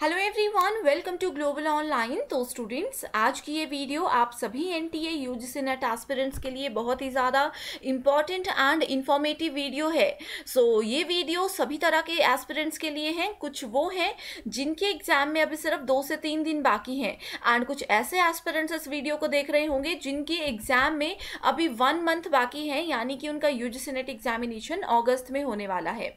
Hello everyone welcome to global online तो students आज की ये वीडियो आप सभी N T A U G NET aspirants के लिए बहुत ही ज़्यादा इंपॉर्टेंट एंड इन्फॉर्मेटिव वीडियो है। सो so, ये वीडियो सभी तरह के एस्पिरेंट्स के लिए हैं कुछ वो हैं जिनके एग्ज़ाम में अभी सिर्फ़ दो से तीन दिन बाकी हैं। एंड कुछ ऐसे एस्पिरेंट्स इस वीडियो को देख रहे होंगे जिनके एग्ज़ाम में अभी वन मंथ बाकी है यानी कि उनका यू जी नेट एग्जामिनेशन अगस्त में होने वाला है।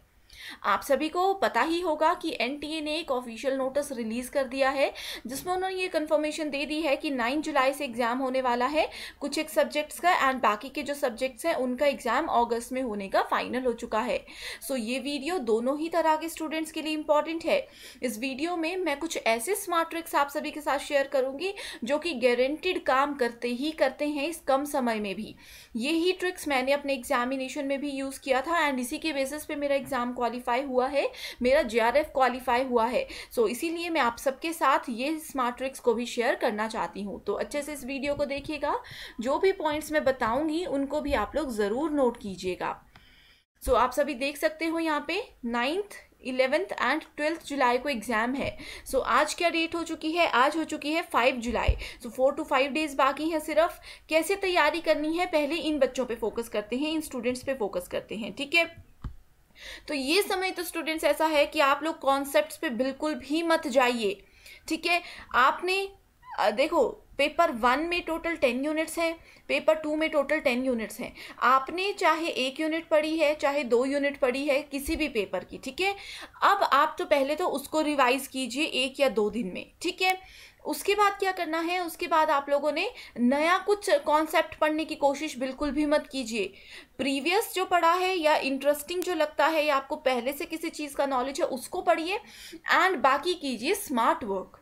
आप सभी को पता ही होगा कि एनटीए ने एक ऑफिशियल नोटिस रिलीज़ कर दिया है जिसमें उन्होंने ये कंफर्मेशन दे दी है कि नाइन जुलाई से एग्ज़ाम होने वाला है। कुछ एक सब्जेक्ट्स का एंड बाकी के जो सब्जेक्ट्स हैं उनका एग्ज़ाम अगस्त में होने का फाइनल हो चुका है। सो so, ये वीडियो दोनों ही तरह के स्टूडेंट्स के लिए इंपॉर्टेंट है। इस वीडियो में मैं कुछ ऐसे स्मार्ट ट्रिक्स आप सभी के साथ शेयर करूँगी जो कि गारंटीड काम करते ही करते हैं इस कम समय में भी। यही ट्रिक्स मैंने अपने एग्जामिनेशन में भी यूज़ किया था एंड इसी के बेसिस पे मेरा एग्ज़ाम क्वालिफाई हुआ है मेरा जे क्वालिफाई हुआ है। सो so, इसीलिए मैं आप सबके साथ ये स्मार्ट ट्रिक्स को भी शेयर करना चाहती हूँ। तो अच्छे से इस वीडियो को देखिएगा। जो भी पॉइंट्स मैं बताऊँगी उनको भी आप लोग ज़रूर नोट कीजिएगा। सो so, आप सभी देख सकते हो यहाँ पे नाइन्थ इलेवेंथ एंड ट्वेल्थ जुलाई को एग्ज़ाम है। सो so, आज क्या डेट हो चुकी है? आज हो चुकी है five July. So four to five days बाकी है सिर्फ़। कैसे तैयारी करनी है? पहले इन बच्चों पे फोकस करते हैं इन स्टूडेंट्स पे फोकस करते हैं ठीक है? तो ये समय तो स्टूडेंट्स ऐसा है कि आप लोग कॉन्सेप्ट्स पे बिल्कुल भी मत जाइए, ठीक है? आपने देखो पेपर वन में टोटल टेन यूनिट्स हैं पेपर टू में टोटल टेन यूनिट्स हैं। आपने चाहे एक यूनिट पढ़ी है, चाहे दो यूनिट पढ़ी है, किसी भी पेपर की, ठीक है? अब आप तो पहले तो उसको रिवाइज कीजिए एक या दो दिन में, ठीक है? उसके बाद क्या करना है? उसके बाद आप लोगों ने नया कुछ कॉन्सेप्ट पढ़ने की कोशिश बिल्कुल भी मत कीजिए। प्रीवियस जो पढ़ा है या इंटरेस्टिंग जो लगता है या आपको पहले से किसी चीज़ का नॉलेज है, उसको पढ़िए एंड बाकी कीजिए स्मार्ट वर्क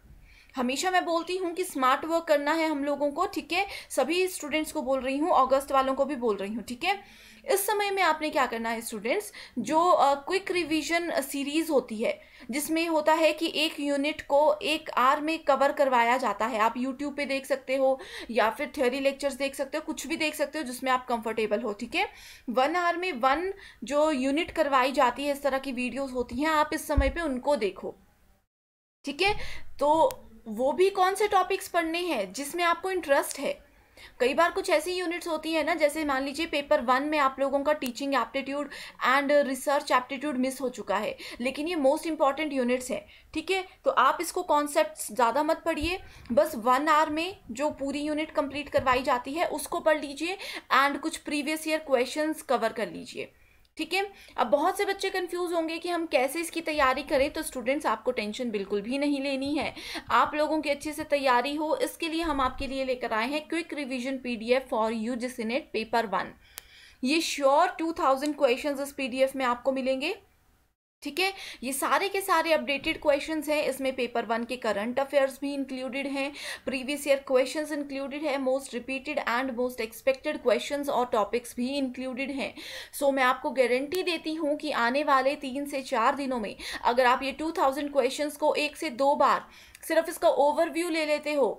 हमेशा मैं बोलती हूँ कि स्मार्ट वर्क करना है हम लोगों को, ठीक है? सभी स्टूडेंट्स को बोल रही हूँ अगस्त वालों को भी बोल रही हूँ, ठीक है? इस समय में आपने क्या करना है स्टूडेंट्स जो क्विक रिवीजन सीरीज़ होती है, जिसमें होता है कि एक यूनिट को एक आर में कवर करवाया जाता है। आप यूट्यूब पे देख सकते हो, या फिर थ्योरी लेक्चर्स देख सकते हो, कुछ भी देख सकते हो, जिसमें आप कंफर्टेबल हो, ठीक है? वन आर में वन जो यूनिट करवाई जाती है, इस तरह की वीडियोस होती हैं, आप इस समय पे उनको देखो, ठीक है? तो वो भी कौन से टॉपिक्स पढ़ने हैं, जिसमें आपको इंटरेस्ट है? कई बार कुछ ऐसी यूनिट्स होती है ना, जैसे मान लीजिए पेपर वन में आप लोगों का teaching aptitude and research aptitude miss हो चुका है, लेकिन ये मोस्ट इंपॉर्टेंट यूनिट्स हैं, ठीक है? तो आप इसको कॉन्सेप्ट ज़्यादा मत पढ़िए, बस वन आवर में जो पूरी यूनिट कंप्लीट करवाई जाती है, उसको पढ़ लीजिए एंड कुछ प्रीवियस ईयर क्वेश्चन कवर कर लीजिए। ठीक है? अब बहुत से बच्चे कंफ्यूज होंगे कि हम कैसे इसकी तैयारी करें तो स्टूडेंट्स आपको टेंशन बिल्कुल भी नहीं लेनी है। आप लोगों की अच्छे से तैयारी हो, इसके लिए हम आपके लिए लेकर आए हैं quick revision PDF for you जिसनेट paper one ये श्योर टू थाउज़ेंड क्वेश्चन इस पीडीएफ में आपको मिलेंगे। ठीक है? ये सारे के सारे अपडेटेड क्वेश्चंस हैं। इसमें पेपर वन के करंट अफेयर्स भी इंक्लूडेड हैं। प्रीवियस ईयर क्वेश्चंस इंक्लूडेड है। Most repeated and most expected questions और टॉपिक्स भी इंक्लूडेड हैं। सो so, मैं आपको गारंटी देती हूँ कि आने वाले तीन से चार दिनों में अगर आप ये टू थाउज़ेंड क्वेश्चन को एक से दो बार सिर्फ़ इसका ओवरव्यू ले लेते हो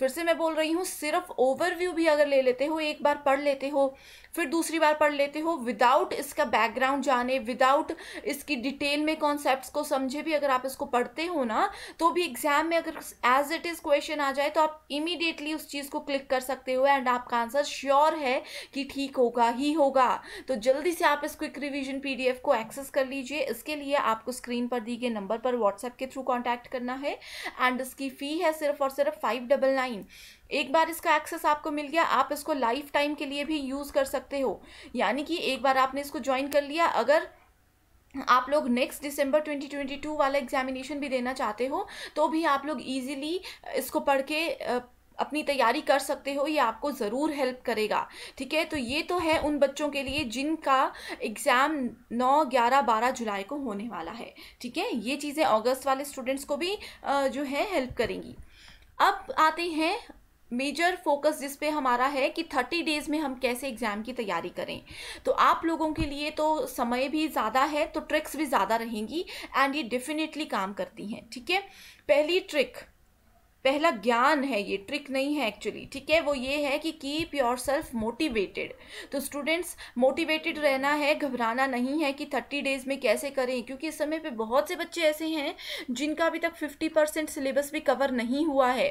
फिर से मैं बोल रही हूँ, सिर्फ़ ओवरव्यू भी अगर ले लेते हो, एक बार पढ़ लेते हो, फिर दूसरी बार पढ़ लेते हो विदाउट इसका बैकग्राउंड जाने विदाउट इसकी डिटेल में कॉन्सेप्ट्स को समझे भी अगर आप इसको पढ़ते हो ना तो भी एग्ज़ाम में अगर एज इट इज़ क्वेश्चन आ जाए तो आप इमीडिएटली उस चीज़ को क्लिक कर सकते हो एंड आपका आंसर श्योर है कि ठीक होगा, ही होगा। तो जल्दी से आप इस क्विक रिविजन पी को एक्सेस कर लीजिए। इसके लिए आपको स्क्रीन पर दी गए नंबर पर व्हाट्सएप के थ्रू कॉन्टैक्ट करना है। एंड इसकी फ़ी है सिर्फ़ और सिर्फ़ फाइव डबल नाइन एक बार इसका एक्सेस आपको मिल गया आप इसको लाइफ टाइम के लिए भी यूज़ कर सकते हो। यानी कि एक बार आपने इसको ज्वाइन कर लिया अगर आप लोग नेक्स्ट दिसंबर 2022 वाला एग्जामिनेशन भी देना चाहते हो तो भी आप लोग इजीली इसको पढ़ के अपनी तैयारी कर सकते हो ये आपको ज़रूर हेल्प करेगा। ठीक है? तो ये तो है उन बच्चों के लिए जिनका एग्ज़ाम 9, 11, 12 जुलाई को होने वाला है। ठीक है? ये चीज़ें अगस्त वाले स्टूडेंट्स को भी जो है हेल्प करेंगी। अब आते हैं मेजर फोकस जिस पे हमारा है कि थर्टी डेज़ में हम कैसे एग्ज़ाम की तैयारी करें। तो आप लोगों के लिए तो समय भी ज़्यादा है तो ट्रिक्स भी ज़्यादा रहेंगी एंड ये डेफिनेटली काम करती हैं, ठीक है? पहली ट्रिक पहला ज्ञान है, ये ट्रिक नहीं है एक्चुअली ठीक है? वो ये है कि कीप योर सेल्फ मोटिवेटेड तो स्टूडेंट्स मोटिवेटेड रहना है, घबराना नहीं है कि थर्टी डेज़ में कैसे करें, क्योंकि इस समय पे बहुत से बच्चे ऐसे हैं जिनका अभी तक फिफ्टी परसेंट सिलेबस भी कवर नहीं हुआ है।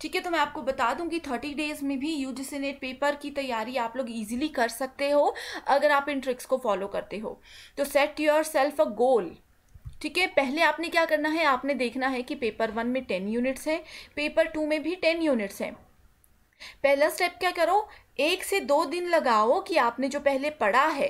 ठीक है तो मैं आपको बता दूँ कि थर्टी डेज़ में भी यू जी नेट पेपर की तैयारी आप लोग इजीली कर सकते हो, अगर आप इन ट्रिक्स को फॉलो करते हो। तो set yourself a goal ठीक है, पहले आपने क्या करना है, आपने देखना है कि पेपर वन में टेन यूनिट्स हैं, पेपर टू में भी टेन यूनिट्स हैं। पहला स्टेप क्या करो, एक से दो दिन लगाओ कि आपने जो पहले पढ़ा है,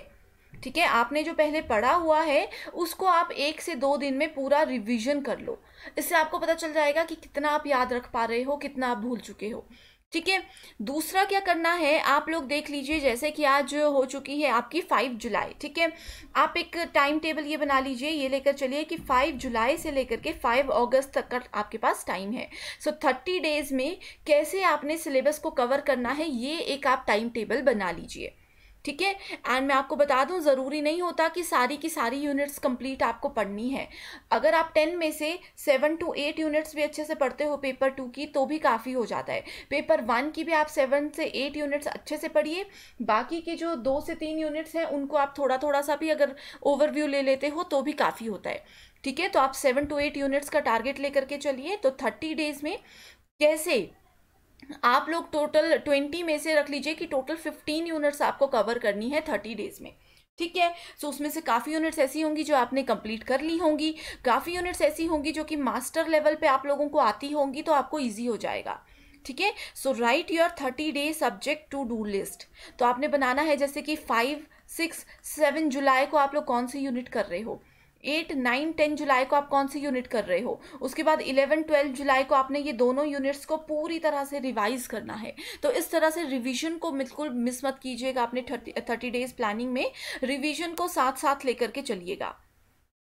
ठीक है, आपने जो पहले पढ़ा हुआ है, उसको आप एक से दो दिन में पूरा रिवीजन कर लो। इससे आपको पता चल जाएगा कि कितना आप याद रख पा रहे हो, कितना आप भूल चुके हो। ठीक है? दूसरा क्या करना है, आप लोग देख लीजिए, जैसे कि आज हो चुकी है आपकी फाइव जुलाई, ठीक है? आप एक टाइम टेबल ये बना लीजिए, ये लेकर चलिए कि फाइव जुलाई से लेकर के फाइव अगस्त तक का आपके पास टाइम है। सो थर्टी डेज़ में कैसे आपने सिलेबस को कवर करना है, ये एक आप टाइम टेबल बना लीजिए। ठीक है? एंड मैं आपको बता दूँ, ज़रूरी नहीं होता कि सारी की सारी यूनिट्स कंप्लीट आपको पढ़नी है। अगर आप टेन में से सेवन टू एट यूनिट्स भी अच्छे से पढ़ते हो पेपर टू की तो भी काफ़ी हो जाता है। पेपर वन की भी आप सेवन से एट यूनिट्स अच्छे से पढ़िए। बाकी के जो दो से तीन यूनिट्स हैं, उनको आप थोड़ा थोड़ा सा भी अगर ओवरव्यू ले लेते हो तो भी काफ़ी होता है। ठीक है? तो आप सेवन टू एट यूनिट्स का टारगेट लेकर के चलिए। तो थर्टी डेज़ में कैसे आप लोग टोटल ट्वेंटी में से रख लीजिए कि टोटल फिफ्टीन यूनिट्स आपको कवर करनी है थर्टी डेज़ में। ठीक है? सो so, उसमें से काफ़ी यूनिट्स ऐसी होंगी जो आपने कंप्लीट कर ली होंगी। काफ़ी यूनिट्स ऐसी होंगी जो कि मास्टर लेवल पे आप लोगों को आती होंगी तो आपको इजी हो जाएगा। ठीक है? So write your thirty day subject to do list तो आपने बनाना है जैसे कि फाइव सिक्स सेवन जुलाई को आप लोग कौन सी यूनिट कर रहे हो? एट, नाइन, टेन जुलाई को आप कौन सी यूनिट कर रहे हो? उसके बाद इलेवन, ट्वेल्व जुलाई को आपने ये दोनों यूनिट्स को पूरी तरह से रिवाइज करना है। तो इस तरह से रिवीजन को बिल्कुल मिस मत कीजिएगा आपने थर्टी थर्टी डेज़ प्लानिंग में। रिवीजन को साथ साथ लेकर के चलिएगा।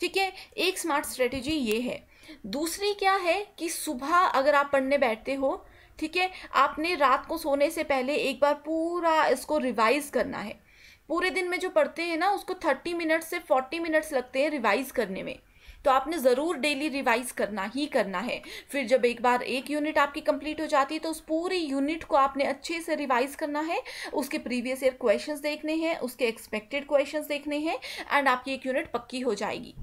ठीक है? एक स्मार्ट स्ट्रेटेजी ये है। दूसरी क्या है कि सुबह अगर आप पढ़ने बैठते हो, ठीक है? आपने रात को सोने से पहले एक बार पूरा इसको रिवाइज करना है। पूरे दिन में जो पढ़ते हैं ना, उसको थर्टी मिनट्स से फोर्टी मिनट्स लगते हैं रिवाइज करने में। तो आपने ज़रूर डेली रिवाइज करना ही करना है। फिर जब एक बार एक यूनिट आपकी कंप्लीट हो जाती है तो उस पूरी यूनिट को आपने अच्छे से रिवाइज करना है। उसके प्रीवियस ईयर क्वेश्चंस देखने हैं, उसके एक्सपेक्टेड क्वेश्चंस देखने हैं एंड आपकी एक यूनिट पक्की हो जाएगी।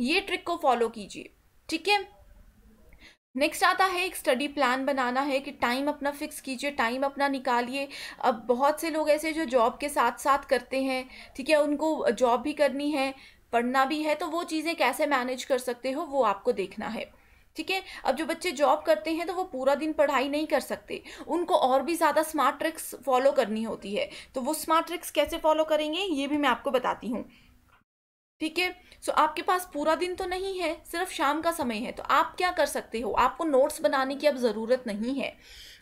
ये ट्रिक को फॉलो कीजिए, ठीक है? नेक्स्ट आता है एक स्टडी प्लान बनाना है कि टाइम अपना फिक्स कीजिए टाइम अपना निकालिए। अब बहुत से लोग ऐसे जो जॉब के साथ साथ करते हैं, ठीक है? उनको जॉब भी करनी है, पढ़ना भी है तो वो चीज़ें कैसे मैनेज कर सकते हो, वो आपको देखना है, ठीक है? अब जो बच्चे जॉब करते हैं तो वो पूरा दिन पढ़ाई नहीं कर सकते। उनको और भी ज़्यादा स्मार्ट ट्रिक्स फॉलो करनी होती है। तो वो स्मार्ट ट्रिक्स कैसे फॉलो करेंगे, ये भी मैं आपको बताती हूँ, ठीक है? सो आपके पास पूरा दिन तो नहीं है सिर्फ़ शाम का समय है। तो आप क्या कर सकते हो? आपको नोट्स बनाने की अब ज़रूरत नहीं है।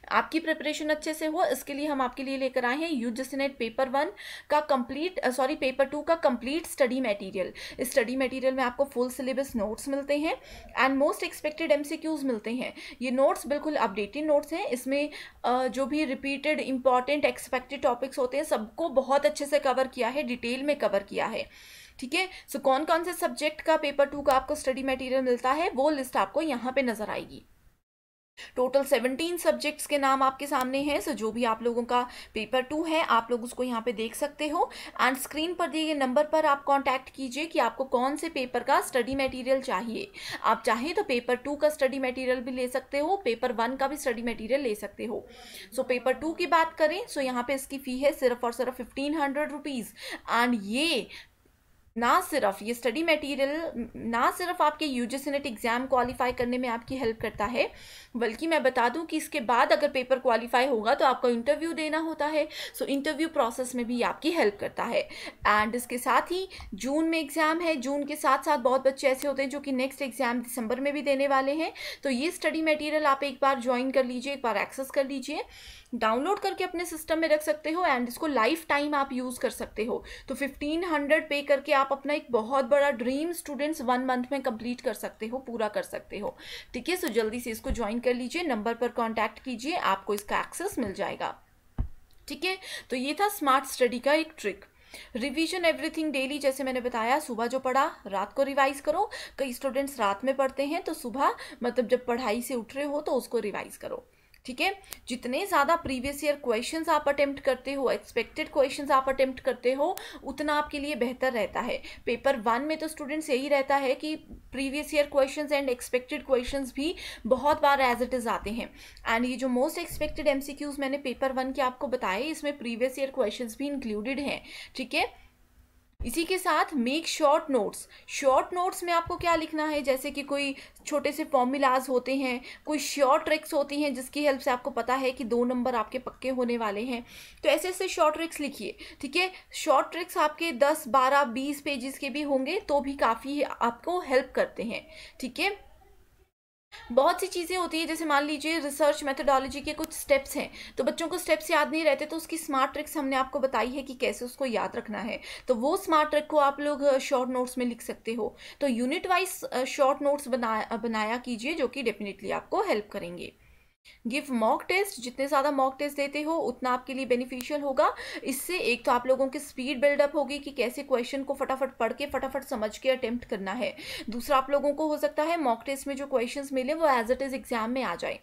आपकी प्रिपरेशन अच्छे से हो इसके लिए हम आपके लिए लेकर आए हैं यू जसनेट पेपर वन का कंप्लीट सॉरी पेपर टू का कंप्लीट स्टडी मटेरियल इस स्टडी मटेरियल में आपको फुल सिलेबस नोट्स मिलते हैं एंड मोस्ट एक्सपेक्टेड एमसीक्यूज मिलते हैं। ये नोट्स बिल्कुल अपडेटेड नोट्स हैं। इसमें uh, जो भी रिपीटेड इंपॉर्टेंट एक्सपेक्टेड टॉपिक्स होते हैं सबको बहुत अच्छे से कवर किया है डिटेल में कवर किया है। ठीक है? सो कौन कौन से सब्जेक्ट का पेपर टू का आपको स्टडी मटेरियल मिलता है? वो लिस्ट आपको यहाँ पे नज़र आएगी। टोटल सेवनटीन सब्जेक्ट्स के नाम आपके सामने हैं। सो जो भी आप लोगों का पेपर टू है आप लोग उसको यहाँ पे देख सकते हो। एंड स्क्रीन पर दिए गए नंबर पर आप कांटेक्ट कीजिए कि आपको कौन से पेपर का स्टडी मटेरियल चाहिए। आप चाहें तो पेपर टू का स्टडी मटेरियल भी ले सकते हो पेपर वन का भी स्टडी मटेरियल ले सकते हो। सो so, पेपर टू की बात करें सो so यहाँ पे इसकी फ़ी है सिर्फ़ और सिर्फ़ फिफ्टीन हंड्रेड रुपीज़ एंड ये ना सिर्फ़ ये स्टडी मटेरियल ना सिर्फ़ आपके यूजीसी नेट एग्ज़ाम क्वालिफाई करने में आपकी हेल्प करता है, बल्कि मैं बता दूँ कि इसके बाद अगर पेपर क्वालिफाई होगा तो आपको इंटरव्यू देना होता है सो इंटरव्यू प्रोसेस में भी आपकी हेल्प करता है। एंड इसके साथ ही जून में एग्ज़ाम है, जून के साथ साथ बहुत बच्चे ऐसे होते हैं जो कि नेक्स्ट एग्ज़ाम दिसंबर में भी देने वाले हैं तो ये स्टडी मटीरियल आप एक बार ज्वाइन कर लीजिए, एक बार एक्सेस कर लीजिए। डाउनलोड करके अपने सिस्टम में रख सकते हो एंड इसको लाइफ टाइम आप यूज़ कर सकते हो। तो फिफ्टीन हंड्रेड पे करके आप अपना एक बहुत बड़ा ड्रीम स्टूडेंट्स वन मंथ में कंप्लीट कर सकते हो, पूरा कर सकते हो। ठीक है, सो जल्दी से इसको ज्वाइन कर लीजिए, नंबर पर कॉन्टैक्ट कीजिए, आपको इसका एक्सेस मिल जाएगा। ठीक है तो ये था स्मार्ट स्टडी का एक ट्रिक रिवीजन एवरीथिंग डेली जैसे मैंने बताया, सुबह जो पढ़ा, रात को रिवाइज करो। कई स्टूडेंट्स रात में पढ़ते हैं तो सुबह मतलब जब पढ़ाई से उठ रहे हो तो उसको रिवाइज करो। ठीक है? जितने ज़्यादा प्रीवियस ईयर क्वेश्चंस आप अटेम्प्ट करते हो एक्सपेक्टेड क्वेश्चंस आप अटेम्प्ट करते हो, उतना आपके लिए बेहतर रहता है। पेपर वन में तो स्टूडेंट्स यही रहता है कि previous year questions and expected questions भी बहुत बार एज इट इज़ आते हैं। एंड ये जो मोस्ट एक्सपेक्टेड एमसीक्यूज मैंने पेपर वन के आपको बताए, इसमें प्रीवियस ईयर क्वेश्चन भी इंक्लूडेड हैं। ठीक है? इसी के साथ make short notes short notes में आपको क्या लिखना है? जैसे कि कोई छोटे से फॉर्मूलाज होते हैं, कोई शॉर्ट ट्रिक्स होती हैं जिसकी हेल्प से आपको पता है कि दो नंबर आपके पक्के होने वाले हैं। तो ऐसे ऐसे शॉर्ट ट्रिक्स लिखिए, ठीक है? शॉर्ट ट्रिक्स आपके दस, बारह, बीस पेजेस के भी होंगे तो भी काफ़ी आपको हेल्प करते हैं, ठीक है? बहुत सी चीज़ें होती है, जैसे मान लीजिए रिसर्च मेथोडोलॉजी के कुछ स्टेप्स हैं तो बच्चों को स्टेप्स याद नहीं रहते तो उसकी स्मार्ट ट्रिक्स हमने आपको बताई है कि कैसे उसको याद रखना है। तो वो स्मार्ट ट्रिक को आप लोग शॉर्ट नोट्स में लिख सकते हो। तो यूनिट वाइज शॉर्ट नोट्स बना, बनाया कीजिए, जो कि डेफिनेटली आपको हेल्प करेंगे। गिव मॉक टेस्ट जितने ज़्यादा मॉक टेस्ट देते हो, उतना आपके लिए बेनिफिशियल होगा। इससे एक तो आप लोगों की स्पीड बिल्डअप होगी कि कैसे क्वेश्चन को फटाफट पढ़ के, फटाफट समझ के अटैम्प्ट करना है। दूसरा आप लोगों को हो सकता है मॉक टेस्ट में जो क्वेश्चन मिले, वो एज इट इज़ एग्ज़ाम में आ जाए।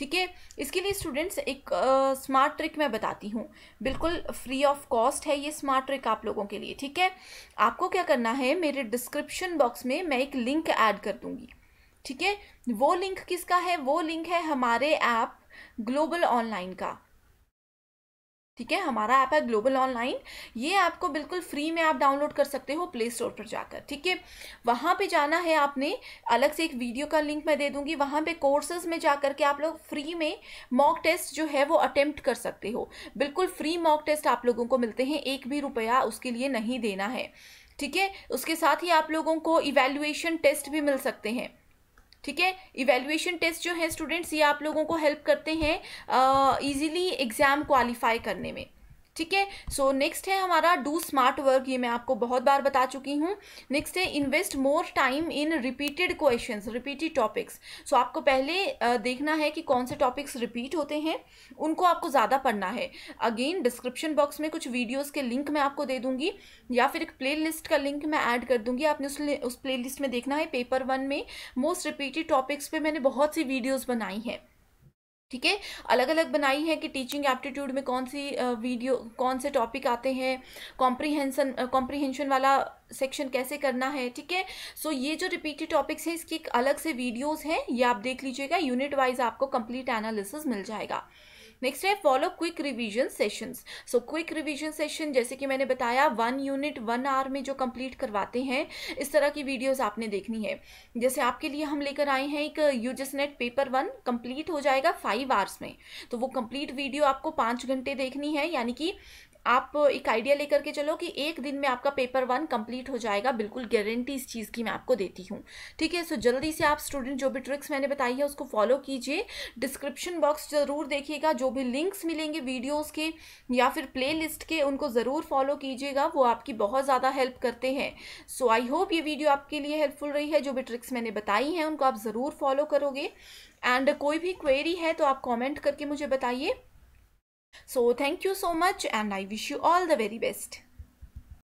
ठीक है? इसके लिए स्टूडेंट्स एक स्मार्ट ट्रिक मैं बताती हूँ। बिल्कुल फ्री ऑफ़ कॉस्ट है ये स्मार्ट ट्रिक आप लोगों के लिए। ठीक है? आपको क्या करना है, मेरे डिस्क्रिप्शन बॉक्स में मैं एक लिंक ऐड कर दूँगी। ठीक है? वो लिंक किसका है? वो लिंक है हमारे ऐप ग्लोबल ऑनलाइन का। ठीक है? हमारा ऐप है ग्लोबल ऑनलाइन ये आपको बिल्कुल फ्री में आप डाउनलोड कर सकते हो प्ले स्टोर पर जाकर। ठीक है? वहाँ पे जाना है आपने। अलग से एक वीडियो का लिंक मैं दे दूँगी। वहाँ पे कोर्सेज में जाकर के आप लोग फ्री में मॉक टेस्ट जो है वो अटेम्प्ट कर सकते हो। बिल्कुल फ्री मॉक टेस्ट आप लोगों को मिलते हैं। एक भी रुपया उसके लिए नहीं देना है। ठीक है? उसके साथ ही आप लोगों को इवेल्युएशन टेस्ट भी मिल सकते हैं। ठीक है? इवेल्युएशन टेस्ट जो है स्टूडेंट्स ये आप लोगों को हेल्प करते हैं इजीली एग्ज़ाम क्वालिफाई करने में। ठीक है? सो नेक्स्ट है हमारा डू स्मार्ट वर्क ये मैं आपको बहुत बार बता चुकी हूँ। नेक्स्ट है invest more time in repeated questions repeated topics so आपको पहले देखना है कि कौन से टॉपिक्स रिपीट होते हैं, उनको आपको ज़्यादा पढ़ना है। अगेन डिस्क्रिप्शन बॉक्स में कुछ वीडियोज़ के लिंक मैं आपको दे दूँगी, या फिर एक प्ले लिस्ट का लिंक मैं ऐड कर दूँगी। आपने उस उस प्ले लिस्ट में देखना है पेपर वन में मोस्ट रिपीटेड टॉपिक्स पे मैंने बहुत सी वीडियोज़ बनाई हैं। ठीक है? अलग अलग बनाई है कि टीचिंग एप्टीट्यूड में कौन सी वीडियो कौन से टॉपिक आते हैं? कॉम्प्रीहेंसन कॉम्प्रीहेंशन वाला सेक्शन कैसे करना है? ठीक है? सो ये जो रिपीटेड टॉपिक्स हैं, इसकी एक अलग से वीडियोस हैं, ये आप देख लीजिएगा यूनिट वाइज आपको कंप्लीट एनालिसिस मिल जाएगा। नेक्स्ट है follow quick revision sessions so quick revision session जैसे कि मैंने बताया वन यूनिट वन आवर में जो कंप्लीट करवाते हैं, इस तरह की वीडियोस आपने देखनी है। जैसे आपके लिए हम लेकर आए हैं एक UGC NET paper one complete हो जाएगा फाइव आवर्स में। तो वो कंप्लीट वीडियो आपको पाँच घंटे देखनी है, यानी कि आप एक आइडिया लेकर के चलो कि एक दिन में आपका पेपर वन कंप्लीट हो जाएगा, बिल्कुल गारंटी इस चीज़ की मैं आपको देती हूँ। ठीक है? सो जल्दी से आप स्टूडेंट जो भी ट्रिक्स मैंने बताई है, उसको फॉलो कीजिए। डिस्क्रिप्शन बॉक्स ज़रूर देखिएगा, जो भी लिंक्स मिलेंगे वीडियोज़ के या फिर प्ले के, उनको ज़रूर फॉलो कीजिएगा, वो आपकी बहुत ज़्यादा हेल्प करते हैं। सो आई होप ये वीडियो आपके लिए हेल्पफुल रही है, जो भी ट्रिक्स मैंने बताई हैं, उनको आप ज़रूर फॉलो करोगे। एंड कोई भी क्वेरी है तो आप कॉमेंट करके मुझे बताइए। So thank you so much and I wish you all the very best.